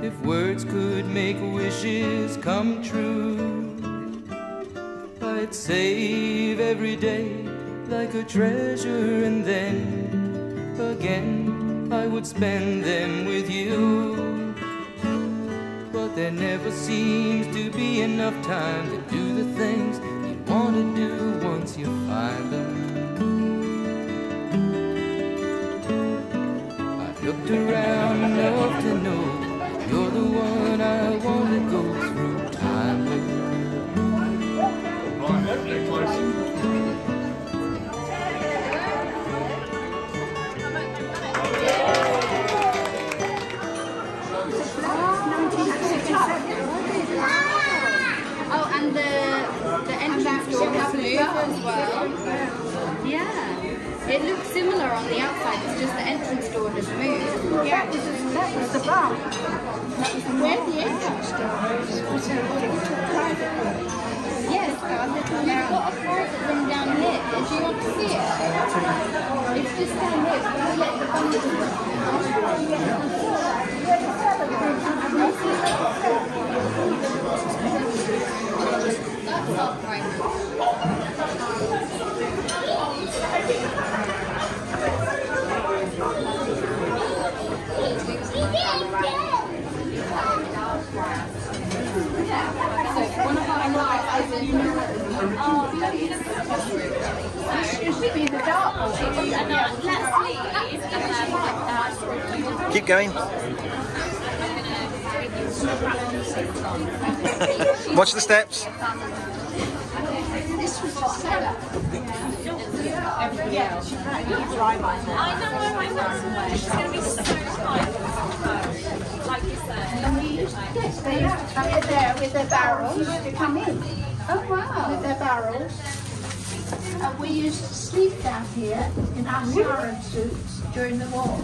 If words could make wishes come true, I'd save every day like a treasure, and then again I would spend them with you. But there never seems to be enough time to do the things you want to do once you find them. I've looked around enough well. Yeah. It looks similar on the outside, it's just the entrance door has moved. Yeah, that was the bar. Where's the entrance door? Was a private room. Yes, you've got a private room down here. Do you want to see it? It's just down here. We let the bundle That's our private room. So one of our lights is in Oh, This used to be the dartboard. let's leave. Keep going. Watch the steps. This was the cellar. Everybody else. You drive by now. I know, I know. It's going to be so tight. Like you said. And we used, yes, they used to come in there with their barrels to come in. Oh wow. With their barrels. And we used to sleep down here in our siren suits during the war.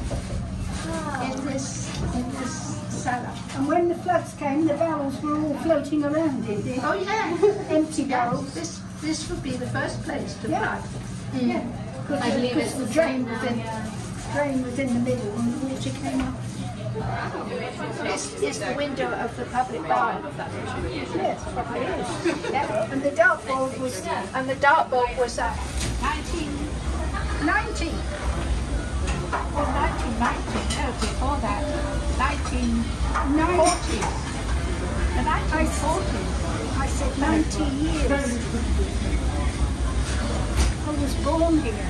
Ah. In this, in this cellar. And when the floods came, the barrels were all floating around in it. Oh yeah, empty barrels. This, this would be the first place to flood. Yeah, hmm. because I believe because it's the the drain same was now, in, yeah. drain was in the middle and the water came up. This is the window of the public bar. Yes, probably is. Yeah. And the dart dartboard was, and the dartboard was uh, 1990. Well, 1990, no, before that. 1940s. The 1940s. I said 90 years. I was born here.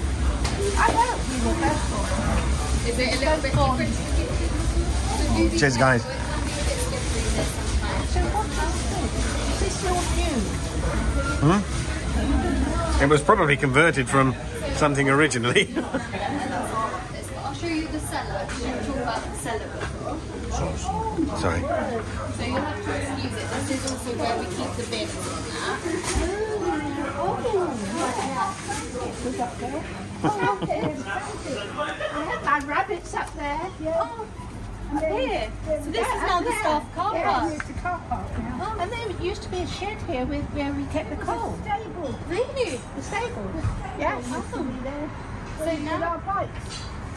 I know, we were both born. Is it a little bit different? So do these Cheers, guys. This your view? It was probably converted from something originally. I'll show you the cellar. because You talk about the cellar before. Sorry. So you'll have to excuse it. This is also where we keep the bins and that. Was up there? Oh, up. I had my rabbits up there. Yeah. And then- here. So this is now the staff car Yeah, park. here's the car park now. And there used to be a shed here with where we kept the coal. Stable. Really? The stable. Yeah, to be there. So now,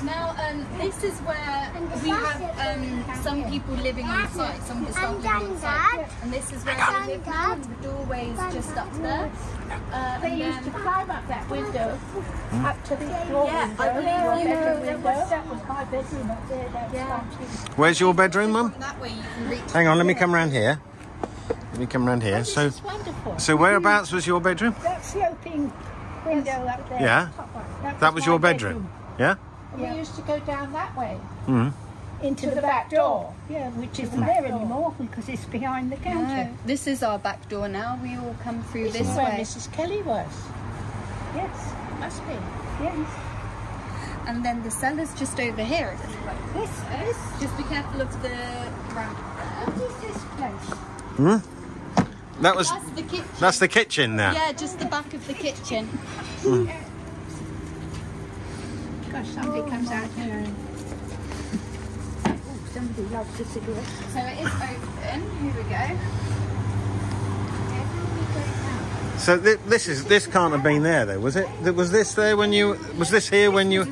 now um, this is where we have um, some people living on site, some of the staff living on site. And this is where they live now, the doorway's just up there. Uh, They used to climb up that window, up to the floor Yeah, window. I believe, your you know, bedroom window. That was my bedroom up there. That Yeah. Where's your bedroom, Mum? that way you can reach. Hang on, let me come round here. Let me come round here. So, so whereabouts was your bedroom? That sloping window up there. Yeah. top one, That was my your bedroom. Yeah. And We used to go down that way Mm. Into the back door. Yeah, which isn't there anymore because it's behind the counter. No, this is our back door now. We all come through This this is where way. Mrs. Kelly was. Yes, must be. Yes. And then the cellar's just over here. it. This, this, Just be careful of the ramp there. what is this place? Hmm? That was That's the kitchen. that's the kitchen there. Yeah, just the back of the kitchen. Gosh, somebody comes out here and. Somebody loves a cigarette. So it is open. Here we go. So th- this is this can't have been there though, was it? Th- Was this there when you was this here when you?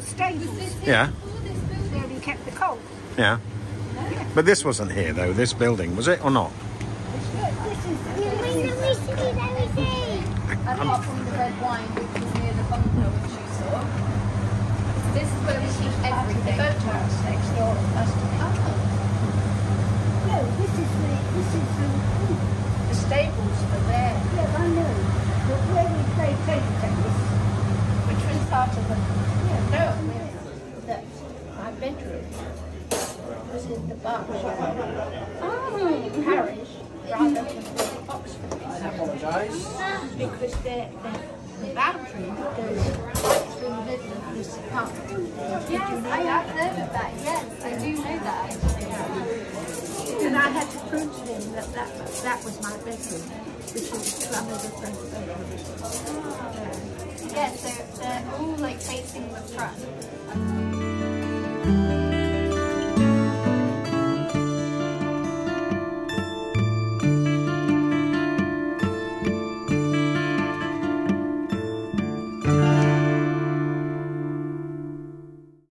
Yeah, Where we kept the coal. yeah. But this wasn't here though. This building was it or not? Apart from the red wine, which was near the bungalow which you saw. This is where we keep everything. Boathouse next door. Must have been. No, this is the, this is the, the stables are there. Yeah, I know. But where we play table tennis, which was part of the, yeah, no, that, my bedroom was in the Berkshire ah. parish rather than Oxford. I apologise. Because the, the, the boundary goes right through the middle of this apartment. Yes, I have heard of that. Yes, I do know that. And I had to to him that that, that was my bedroom, which is the. Yeah, so they're all like facing the front.